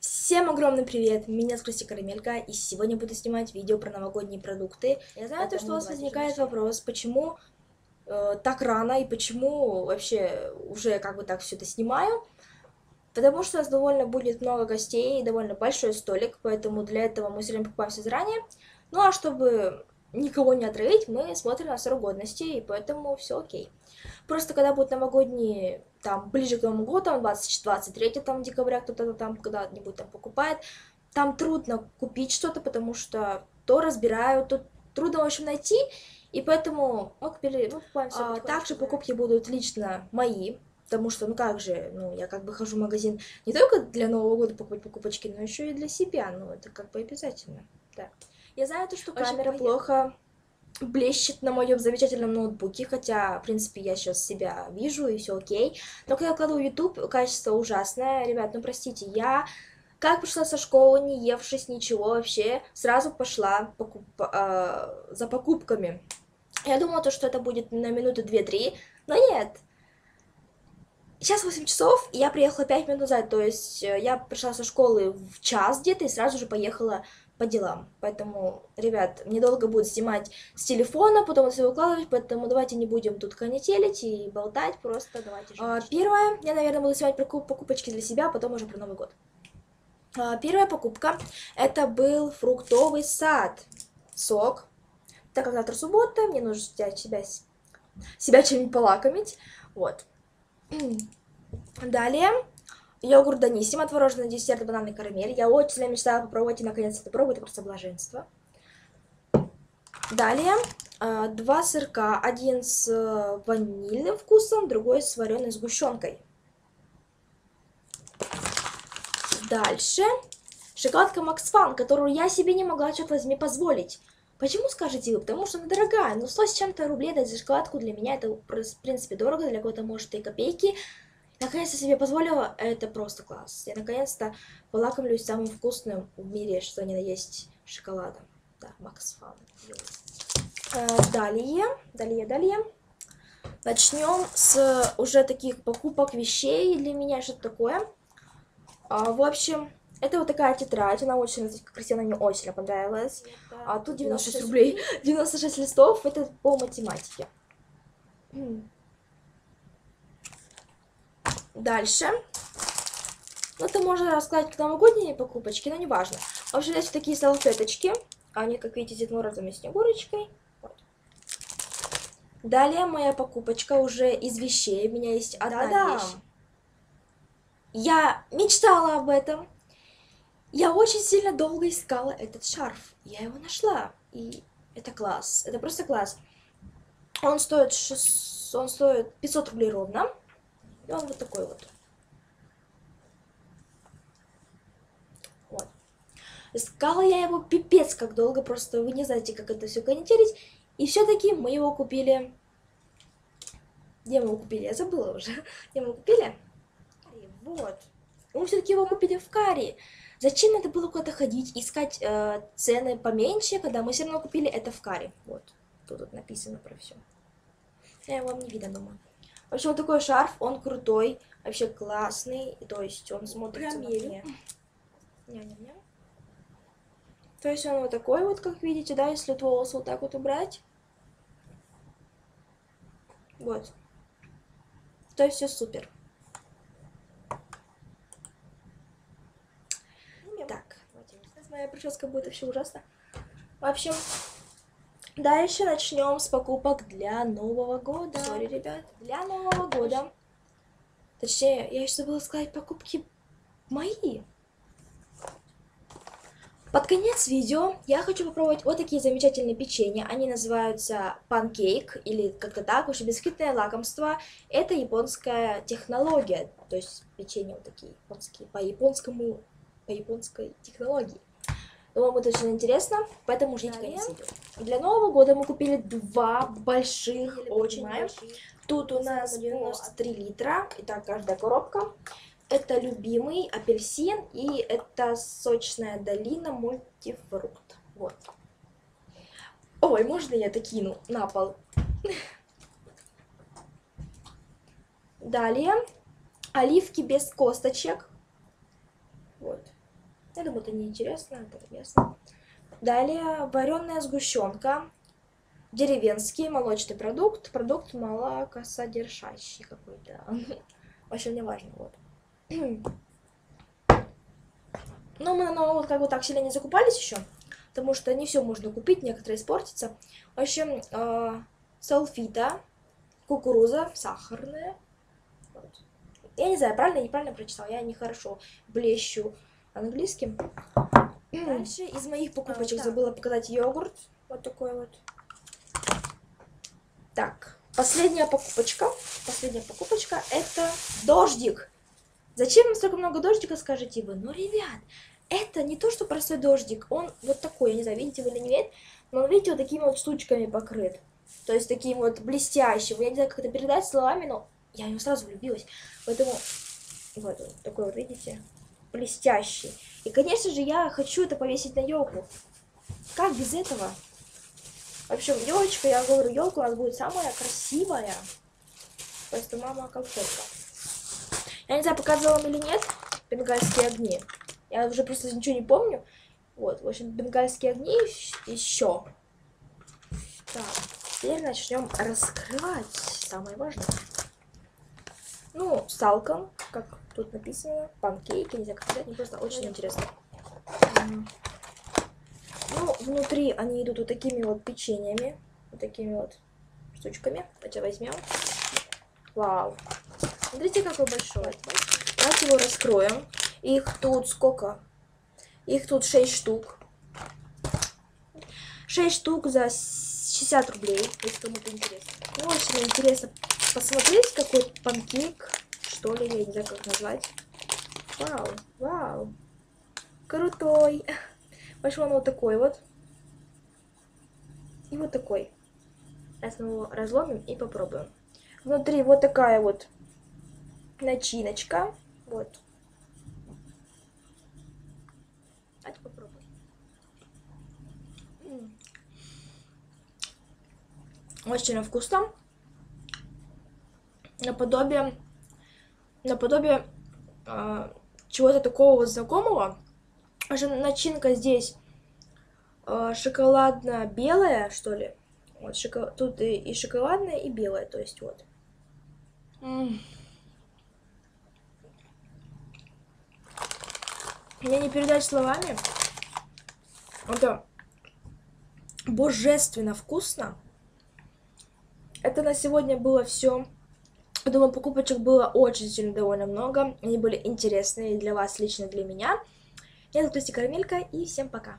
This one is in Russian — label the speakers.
Speaker 1: Всем огромный привет! Меня зовут Карамелька, и сегодня буду снимать видео про новогодние продукты. Я знаю, то, что у вас возникает вопрос, почему э, так рано и почему вообще уже как бы так все это снимаю. Потому что у нас довольно будет много гостей и довольно большой столик, поэтому для этого мы все время покупаемся заранее. Ну а чтобы никого не отравить, мы смотрим на срок годности, и поэтому все окей. Просто когда будут новогодние, там, ближе к Новому году, там, 20, 23 там, декабря кто-то там когда-нибудь там покупает, там трудно купить что-то, потому что то разбирают, то трудно, в общем, найти, и поэтому мы купили, мы покупаем все. А, также покупки будут лично мои, потому что, ну как же, ну, я как бы хожу в магазин не только для Нового года покупать покупочки, но еще и для себя, ну, это как бы обязательно, да. Я знаю то, что камера плохо блещет на моем замечательном ноутбуке, хотя, в принципе, я сейчас себя вижу и все окей. Но когда я кладу YouTube, качество ужасное. Ребят, ну простите, я как пришла со школы, не евшись ничего вообще, сразу пошла покуп... э, за покупками. Я думала, то, что это будет на минуты 2-3, но нет. Сейчас 8 часов, и я приехала 5 минут назад, то есть э, я пришла со школы в час где-то и сразу же поехала по делам. Поэтому, ребят, мне долго будет снимать с телефона, потом это все выкладывать, поэтому давайте не будем тут конетелить и болтать, просто давайте жить. А, первое, я, наверное, буду снимать покупочки для себя, а потом уже про Новый год. А, первая покупка, это был фруктовый сад, сок. Так как завтра суббота, мне нужно взять себя, себя чем-нибудь полакомить, вот. Далее, Йогурт Даниссимо, творожный десерт, бананный карамель. Я очень сильно мечтала попробовать и наконец это пробую, это просто блаженство. Далее, э, два сырка, один с э, ванильным вкусом, другой с вареной сгущенкой. Дальше, шоколадка Макс Фан, которую я себе не могла, черт возьми, позволить. Почему, скажете вы? Потому что она дорогая. Ну, 100 с чем-то рублей дать за шоколадку для меня это, в принципе, дорого, для кого-то, может, и копейки. Наконец-то себе позволила, это просто класс. Я наконец-то полакомлюсь самым вкусным в мире, что ни на есть шоколадом. Да, Макс Фан. Э, далее, далее, далее. Начнем с уже таких покупок вещей для меня, что-то такое. А, в общем, это вот такая тетрадь, она очень красивая, мне очень понравилась. А тут 96 рублей, 96 листов, это по математике. Дальше. Ну, это можно раскладывать к новогодние покупочки, но неважно. В общем, здесь такие салфеточки. Они, как видите, Дед Морозом и Снегурочкой. Вот. Далее моя покупочка уже из вещей. У меня есть одна да -да. вещь. Я мечтала об этом. Я очень сильно долго искала этот шарф. Я его нашла. И это класс. Это просто класс. Он стоит, 6... он стоит 500 рублей ровно. И он вот такой вот. Вот. Искала я его пипец как долго, просто вы не знаете, как это все коннектились. И все-таки мы его купили... Где мы его купили? Я забыла уже. Где мы его купили? Вот. Мы все-таки его купили в Кари. Зачем надо было куда-то ходить, искать э, цены поменьше, когда мы все равно купили это в Кари? Вот. Тут, тут написано про все. Я вам не видно, думаю. В общем, вот такой шарф, он крутой, вообще классный, то есть он смотрится на мне. Ня-ня-ня. То есть он вот такой вот, как видите, да, если вот волосы вот так вот убрать. Вот. То есть все супер. Так, моя прическа будет вообще ужасно. В общем, Дальше начнем с покупок для Нового года. Сори, ребят. Для Нового года. Точнее, я еще забыла сказать покупки мои. Под конец видео я хочу попробовать вот такие замечательные печенья. Они называются панкейк или как-то так, уж бисквитное лакомство. Это японская технология, то есть печенья вот такие японские, по японскому, по японской технологии. Думаю, будет очень интересно, поэтому ждите конец видео. Для Нового года мы купили два больших, очень больших. Тут у нас 93 литра, итак, каждая коробка. Это любимый апельсин и это сочная долина мультифрукт. Вот. Ой, можно я это кину на пол? Далее оливки без косточек. Вот. Думаю, это неинтересно, это ясно. Далее вареная сгущенка. Деревенский молочный продукт. Продукт молокосодержащий какой-то. В общем, не важно. Вот. Но мы на вот как бы так сильно не закупались еще, потому что не все можно купить, некоторые испортятся. В общем, э, салфита, кукуруза сахарная. Вот. Я не знаю, правильно неправильно прочитала, я нехорошо блещу английским. Дальше из моих покупочек а, забыла показать йогурт. Вот такой вот. Так, последняя покупочка. Последняя покупочка это дождик. Зачем столько много дождика, скажете вы? Ну, ребят, это не то, что простой дождик. Он вот такой, я не знаю, видите вы или нет, но он, видите, вот такими вот штучками покрыт. То есть таким вот блестящим. Я не знаю, как это передать словами, но я в него сразу влюбилась. Поэтому вот такой вот, видите, блестящий. И, конечно же, я хочу это повесить на елку. Как без этого? В общем, елочка, я говорю, елка у нас будет самая красивая. Просто мама конфетка. Я не знаю, показывала вам или нет бенгальские огни. Я уже просто ничего не помню. Вот, в общем, бенгальские огни еще. Так, теперь начнем раскрывать самое важное. Ну, салком, как тут написано, панкейки, не знаю, как сказать, мне просто очень интересно. Ну, внутри они идут вот такими вот печеньями, вот такими вот штучками. Давайте возьмем. Вау. Смотрите, какой большой. Давайте его раскроем. Их тут сколько? Их тут 6 штук. 6 штук за 60 рублей, если кому-то интересно. Ну, очень интересно посмотреть, какой панкейк, что ли, я не знаю, как назвать. Вау, вау. Крутой. Пошел он вот такой вот. И вот такой. Сейчас мы его разломим и попробуем. Внутри вот такая вот начиночка. Вот. Давайте попробуем. Очень вкусно. Наподобие, наподобие э, чего-то такого вот знакомого. Уже начинка здесь э, шоколадно-белая, что ли. Вот, шоколад... Тут и, и шоколадная, и белая, то есть вот. М Мне не передать словами. Это божественно вкусно. Это на сегодня было все. Думаю, покупочек было очень сильно довольно много. Они были интересные для вас, лично для меня. Я зовут Карамелька, и всем пока.